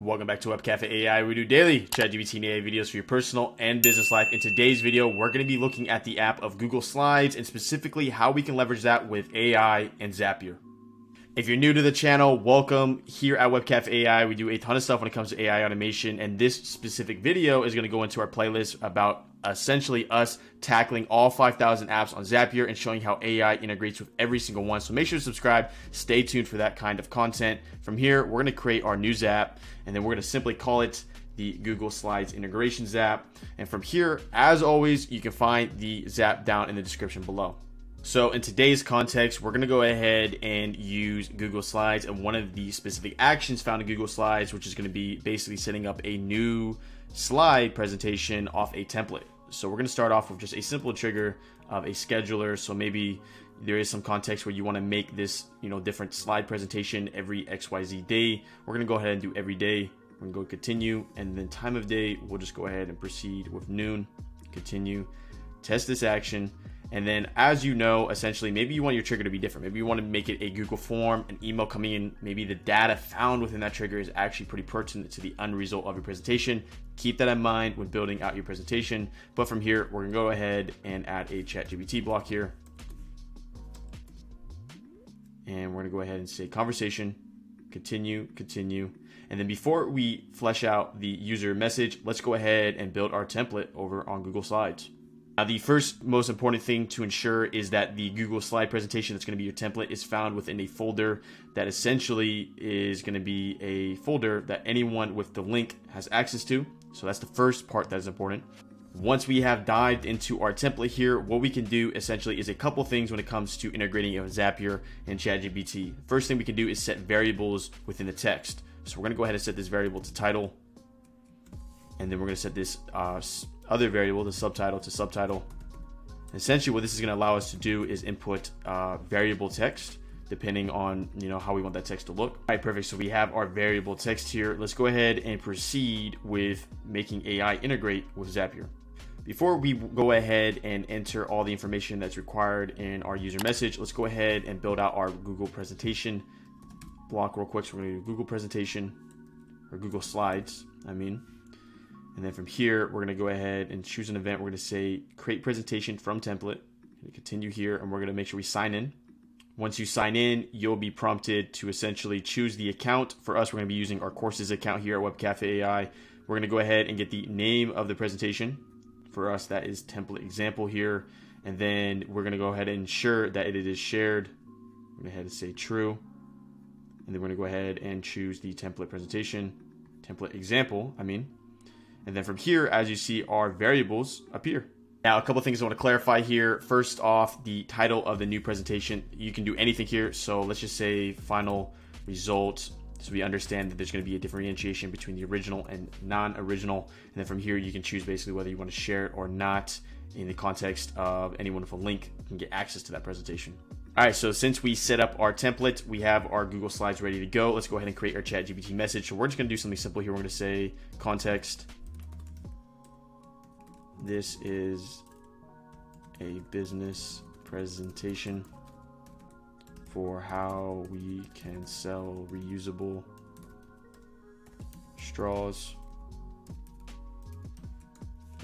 Welcome back to Web Cafe AI. We do daily ChatGPT AI videos for your personal and business life. In today's video, we're going to be looking at the app of Google Slides and specifically how we can leverage that with AI and Zapier. If you're new to the channel, welcome. Here at Web Cafe AI, we do a ton of stuff when it comes to AI automation, and this specific video is going to go into our playlist about essentially us tackling all 5,000 apps on Zapier and showing how AI integrates with every single one. So make sure to subscribe. Stay tuned for that kind of content. From here, we're going to create our news app and then we're going to simply call it the Google Slides Integrations app. And from here, as always, you can find the Zap down in the description below. So in today's context, we're going to go ahead and use Google Slides and one of the specific actions found in Google Slides, which is going to be basically setting up a new slide presentation off a template. So we're going to start off with just a simple trigger of a scheduler. So maybe there is some context where you want to make this, you know, different slide presentation every XYZ day. We're going to go ahead and do every day. We're going to go continue and then time of day, we'll just go ahead and proceed with noon, continue, test this action. And then as you know, essentially, maybe you want your trigger to be different. Maybe you want to make it a Google form, an email coming in. Maybe the data found within that trigger is actually pretty pertinent to the end result of your presentation. Keep that in mind when building out your presentation. But from here, we're gonna go ahead and add a ChatGPT block here. And we're gonna go ahead and say conversation, continue, continue. And then before we flesh out the user message, let's go ahead and build our template over on Google Slides. Now, the first most important thing to ensure is that the Google slide presentation that's going to be your template is found within a folder that essentially is going to be a folder that anyone with the link has access to. So that's the first part that is important. Once we have dived into our template here, what we can do essentially is a couple things when it comes to integrating Zapier and ChatGPT. First thing we can do is set variables within the text. So we're going to go ahead and set this variable to title. And then we're going to set this uh, other variable, the subtitle to subtitle. Essentially what this is going to allow us to do is input uh, variable text depending on you know how we want that text to look. All right, perfect. So we have our variable text here. Let's go ahead and proceed with making AI integrate with Zapier. Before we go ahead and enter all the information that's required in our user message, let's go ahead and build out our Google presentation block real quick. So we're gonna do Google presentation or Google slides, I mean. And then from here, we're gonna go ahead and choose an event. We're gonna say create presentation from template. Continue here, and we're gonna make sure we sign in. Once you sign in, you'll be prompted to essentially choose the account. For us, we're gonna be using our courses account here at Web Cafe AI. We're gonna go ahead and get the name of the presentation. For us, that is template example here. And then we're gonna go ahead and ensure that it is shared. We're gonna go ahead and say true. And then we're gonna go ahead and choose the template presentation, template example, I mean. And then from here, as you see, our variables appear. Now, a couple things I want to clarify here. First off, the title of the new presentation. You can do anything here. So let's just say final result. So we understand that there's going to be a differentiation between the original and non-original. And then from here, you can choose basically whether you want to share it or not in the context of anyone with a link can get access to that presentation. All right, so since we set up our template, we have our Google Slides ready to go. Let's go ahead and create our ChatGPT message. So we're just gonna do something simple here. We're gonna say context this is a business presentation for how we can sell reusable straws.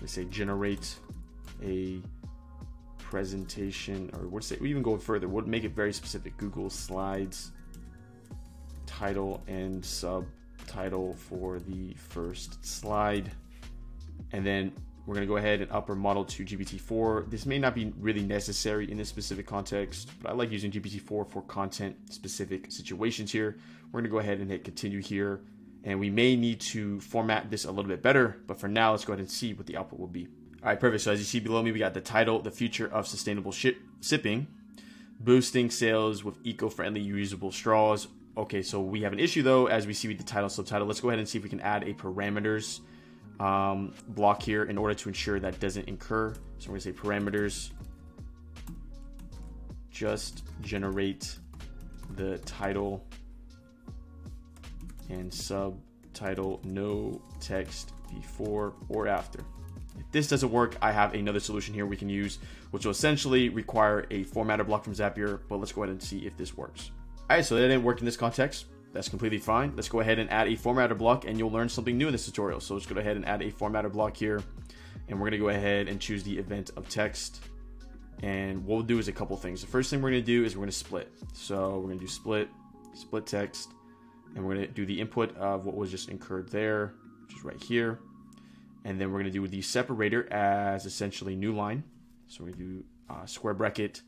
They say generate a presentation, or what's it? We even go further. We'll make it very specific. Google Slides title and subtitle for the first slide, and then we're going to go ahead and up our model to GPT-4. This may not be really necessary in this specific context, but I like using GPT-4 for content specific situations here. We're going to go ahead and hit continue here. And we may need to format this a little bit better, but for now, let's go ahead and see what the output will be. All right, perfect. So as you see below me, we got the title, The Future of Sustainable Ship Sipping, Boosting Sales with Eco-Friendly Reusable Straws. Okay, so we have an issue though, as we see with the title subtitle. Let's go ahead and see if we can add a parameters um, block here in order to ensure that doesn't incur. So we're gonna say parameters, just generate the title and subtitle, no text before or after. If this doesn't work, I have another solution here we can use, which will essentially require a formatter block from Zapier, but let's go ahead and see if this works. All right, so that didn't work in this context. That's completely fine. Let's go ahead and add a formatter block and you'll learn something new in this tutorial. So let's go ahead and add a formatter block here. And we're gonna go ahead and choose the event of text. And what we'll do is a couple things. The first thing we're gonna do is we're gonna split. So we're gonna do split, split text, and we're gonna do the input of what was just incurred there, which is right here. And then we're gonna do the separator as essentially new line. So we're gonna do uh, square bracket,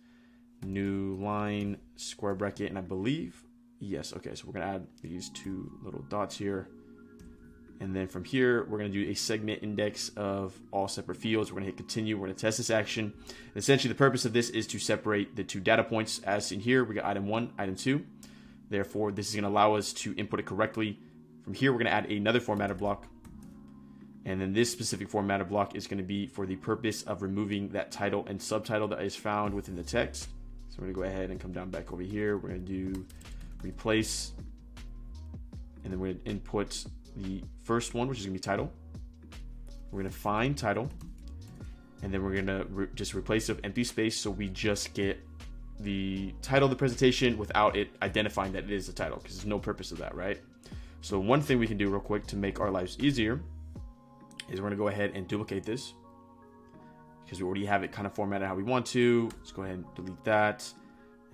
new line, square bracket, and I believe, yes, okay, so we're gonna add these two little dots here. And then from here, we're gonna do a segment index of all separate fields. We're gonna hit continue, we're gonna test this action. And essentially the purpose of this is to separate the two data points as seen here. We got item one, item two. Therefore, this is gonna allow us to input it correctly. From here, we're gonna add another formatter block. And then this specific formatter block is gonna be for the purpose of removing that title and subtitle that is found within the text. So we're gonna go ahead and come down back over here. We're gonna do replace, and then we're gonna input the first one, which is gonna be title. We're gonna find title, and then we're gonna re just replace with empty space so we just get the title of the presentation without it identifying that it is the title because there's no purpose of that, right? So one thing we can do real quick to make our lives easier is we're gonna go ahead and duplicate this because we already have it kind of formatted how we want to. Let's go ahead and delete that.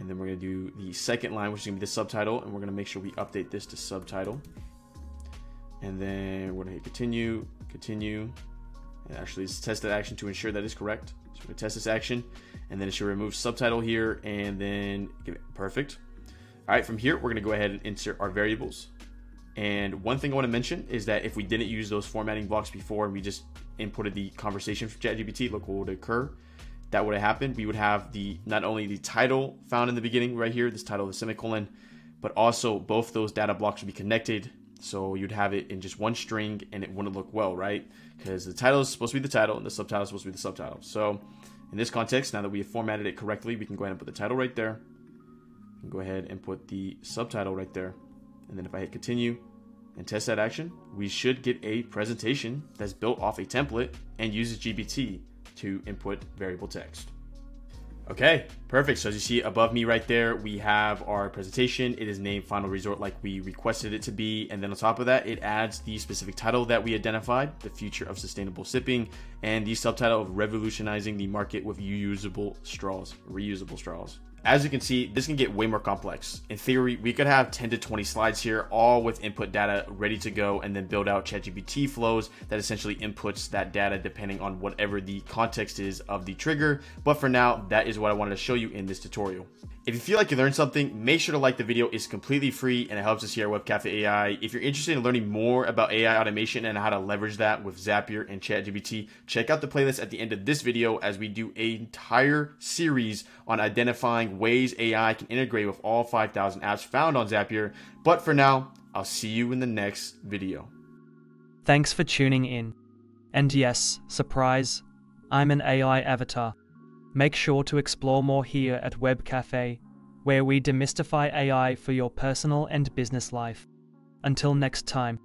And then we're gonna do the second line, which is gonna be the subtitle, and we're gonna make sure we update this to subtitle. And then we're gonna hit continue, continue. And actually let's test that action to ensure that is correct. So we're gonna test this action, and then it should remove subtitle here, and then give it perfect. All right, from here, we're gonna go ahead and insert our variables. And one thing I want to mention is that if we didn't use those formatting blocks before and we just inputted the conversation from ChatGPT, look what would occur. That would have happened. We would have the not only the title found in the beginning right here, this title, the semicolon, but also both those data blocks would be connected. So you'd have it in just one string and it wouldn't look well, right? Because the title is supposed to be the title and the subtitle is supposed to be the subtitle. So in this context, now that we have formatted it correctly, we can go ahead and put the title right there. Go ahead and put the subtitle right there. And then if I hit continue and test that action, we should get a presentation that's built off a template and uses GPT to input variable text. Okay, perfect. So as you see above me right there, we have our presentation. It is named Final Resort like we requested it to be. And then on top of that, it adds the specific title that we identified, The Future of Sustainable Sipping, and the subtitle of Revolutionizing the Market with Reusable Straws, Reusable Straws. As you can see, this can get way more complex. In theory, we could have 10 to 20 slides here, all with input data ready to go, and then build out ChatGPT flows that essentially inputs that data depending on whatever the context is of the trigger. But for now, that is what I wanted to show you in this tutorial. If you feel like you learned something, make sure to like the video. It's completely free and it helps us here at Web Cafe AI. If you're interested in learning more about AI automation and how to leverage that with Zapier and ChatGPT, check out the playlist at the end of this video as we do an entire series on identifying ways AI can integrate with all 5,000 apps found on Zapier. But for now, I'll see you in the next video. Thanks for tuning in. And yes, surprise, I'm an AI avatar. Make sure to explore more here at Web Cafe, where we demystify AI for your personal and business life. Until next time.